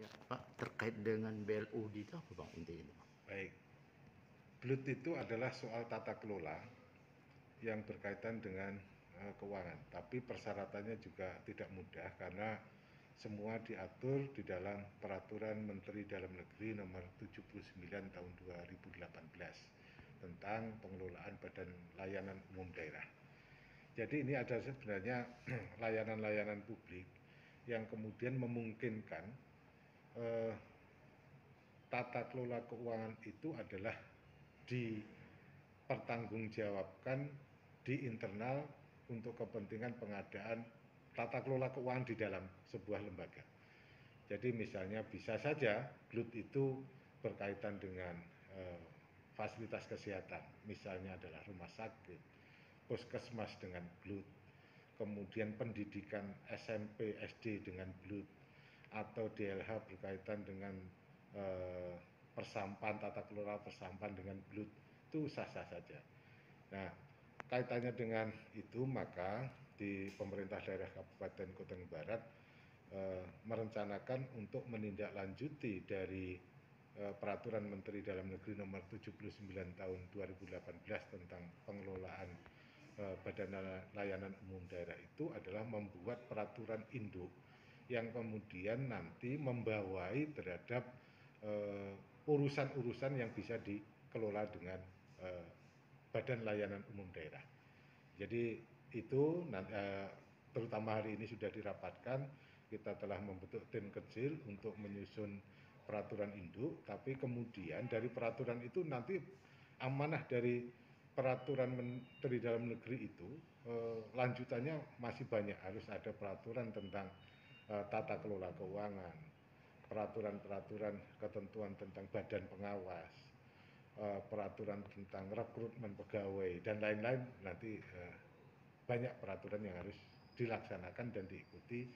Ya, Pak, terkait dengan BLU itu apa Bang intinya? Bang? Baik. BLUT itu adalah soal tata kelola yang berkaitan dengan uh, keuangan, tapi persyaratannya juga tidak mudah karena semua diatur di dalam peraturan Menteri Dalam Negeri nomor 79 tahun 2018 tentang pengelolaan badan layanan umum daerah. Jadi ini ada sebenarnya layanan-layanan publik yang kemudian memungkinkan eh, tata kelola keuangan itu adalah dipertanggungjawabkan di internal untuk kepentingan pengadaan tata kelola keuangan di dalam sebuah lembaga. Jadi misalnya bisa saja GLUT itu berkaitan dengan eh, fasilitas kesehatan, misalnya adalah rumah sakit, puskesmas dengan GLUT, kemudian pendidikan SMP, SD dengan GLUT, atau DLH berkaitan dengan eh, persampahan tata kelola persampahan dengan GLUT itu sah-sah saja. Nah, kaitannya dengan itu maka di pemerintah daerah Kabupaten Kota Barat eh, merencanakan untuk menindaklanjuti dari eh, peraturan Menteri Dalam Negeri nomor 79 tahun 2018 tentang pengelolaan eh, Badan Layanan Umum Daerah itu adalah membuat peraturan induk yang kemudian nanti membawai terhadap uh, urusan-urusan yang bisa dikelola dengan uh, Badan Layanan Umum Daerah. Jadi itu uh, terutama hari ini sudah dirapatkan, kita telah membentuk tim kecil untuk menyusun peraturan induk, tapi kemudian dari peraturan itu nanti amanah dari peraturan Menteri Dalam Negeri itu lanjutannya masih banyak harus ada peraturan tentang tata kelola keuangan, peraturan-peraturan ketentuan tentang badan pengawas, uh, peraturan tentang rekrutmen pegawai dan lain-lain nanti uh, banyak peraturan yang harus dilaksanakan dan diikuti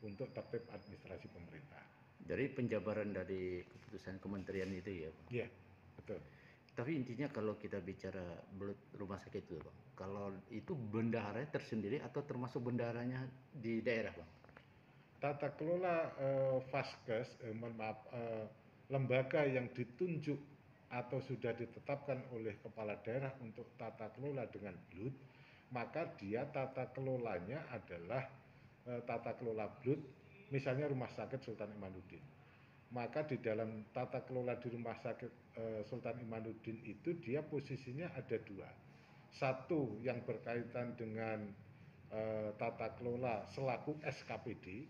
untuk tertib administrasi pemerintah. Dari penjabaran dari keputusan kementerian itu ya, Pak? Iya, betul. Tapi intinya kalau kita bicara rumah sakit itu, Bang, kalau itu bendaharanya tersendiri atau termasuk bendaharanya di daerah, Bang? Tata kelola uh, Vaskes, uh, mohon maaf, uh, lembaga yang ditunjuk atau sudah ditetapkan oleh kepala daerah untuk tata kelola dengan BLUT, maka dia tata kelolanya adalah uh, tata kelola BLUT, misalnya Rumah Sakit Sultan Imanuddin. Maka di dalam tata kelola di Rumah Sakit uh, Sultan Imanuddin itu dia posisinya ada dua. Satu yang berkaitan dengan uh, tata kelola selaku SKPD,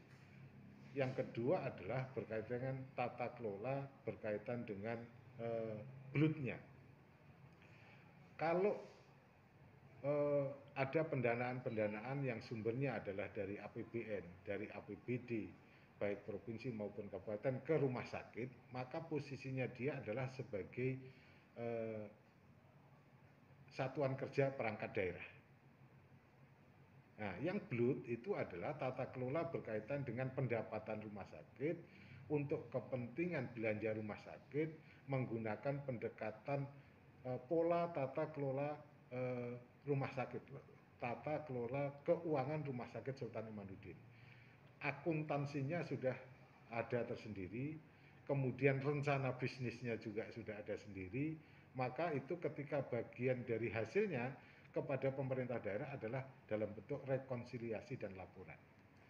yang kedua adalah berkaitan dengan tata kelola berkaitan dengan uh, belutnya. Kalau uh, ada pendanaan-pendanaan yang sumbernya adalah dari APBN, dari APBD, baik provinsi maupun kabupaten ke rumah sakit, maka posisinya dia adalah sebagai uh, satuan kerja perangkat daerah. Nah, yang blood itu adalah tata kelola berkaitan dengan pendapatan rumah sakit untuk kepentingan belanja rumah sakit menggunakan pendekatan uh, pola tata kelola uh, rumah sakit, tata kelola keuangan rumah sakit Sultan Imanuddin. Akuntansinya sudah ada tersendiri, kemudian rencana bisnisnya juga sudah ada sendiri, maka itu ketika bagian dari hasilnya kepada pemerintah daerah adalah dalam bentuk rekonsiliasi dan laporan.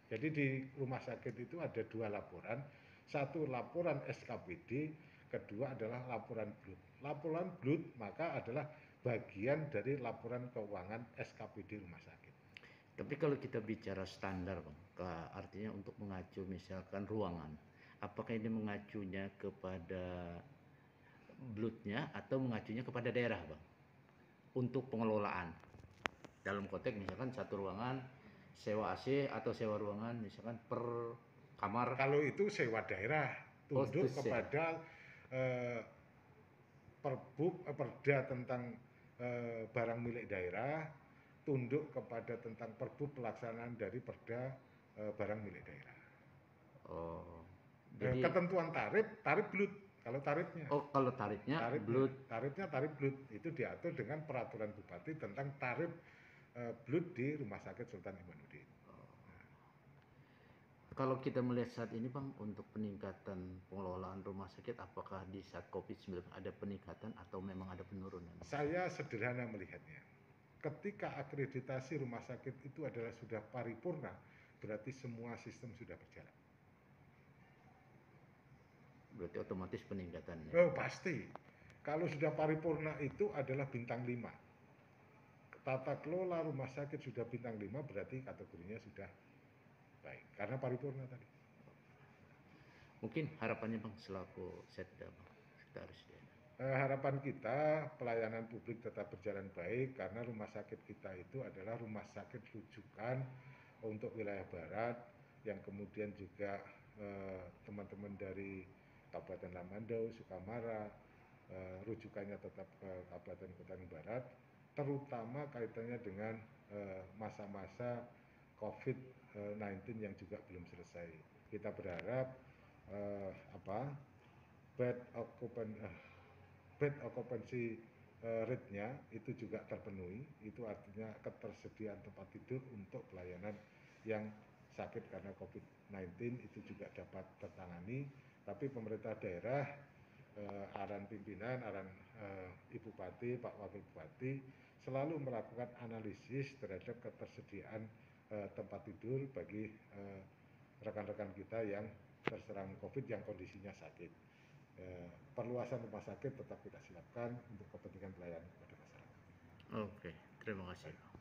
Jadi di rumah sakit itu ada dua laporan, satu laporan SKPD, kedua adalah laporan blood. Laporan blood maka adalah bagian dari laporan keuangan SKPD rumah sakit. Tapi kalau kita bicara standar, Bang, artinya untuk mengacu misalkan ruangan, apakah ini mengacunya kepada bloodnya atau mengacunya kepada daerah, Bang? Untuk pengelolaan. Dalam konteks misalkan satu ruangan sewa AC atau sewa ruangan misalkan per kamar. Kalau itu sewa daerah tunduk oh, kepada eh, perbuk eh, perda tentang eh, barang milik daerah tunduk kepada tentang perbu pelaksanaan dari perda eh, barang milik daerah. Oh eh, jadi ketentuan tarif tarif blut kalau tarifnya. Oh, kalau tarifnya tarif blood. Tarifnya tarif blood itu diatur dengan peraturan bupati tentang tarif uh, blood di Rumah Sakit Sultan Imanuddin. Oh. kalau kita melihat saat ini Bang untuk peningkatan pengelolaan rumah sakit apakah di saat Covid-19 ada peningkatan atau memang ada penurunan? Saya sederhana melihatnya. Ketika akreditasi rumah sakit itu adalah sudah paripurna, berarti semua sistem sudah berjalan. Berarti otomatis peningkatannya. Oh, pasti. Kalau sudah paripurna itu adalah bintang 5. Tata kelola rumah sakit sudah bintang 5 berarti kategorinya sudah baik. Karena paripurna tadi. Mungkin harapannya Bang selaku Setda Bang, Sekretaris Daerah. Eh, harapan kita pelayanan publik tetap berjalan baik karena rumah sakit kita itu adalah rumah sakit rujukan untuk wilayah barat yang kemudian juga eh, teman-teman dari Kabupaten Lamandau, Sukamara, eh, rujukannya tetap ke Kabupaten Kutai Barat, terutama kaitannya dengan eh, masa-masa COVID-19 yang juga belum selesai. Kita berharap eh, apa bed occupan eh, bed occupancy eh, rate-nya itu juga terpenuhi. Itu artinya ketersediaan tempat tidur untuk pelayanan yang sakit karena COVID-19 itu juga dapat tertangani. Tapi pemerintah daerah, eh, arahan pimpinan, arahan eh, Ibu Bupati, Pak Wakil Bupati selalu melakukan analisis terhadap ketersediaan eh, tempat tidur bagi eh, rekan-rekan kita yang terserang COVID yang kondisinya sakit. Eh, perluasan rumah sakit tetap kita siapkan untuk kepentingan pelayanan kepada masyarakat. Oke, terima kasih. Bang.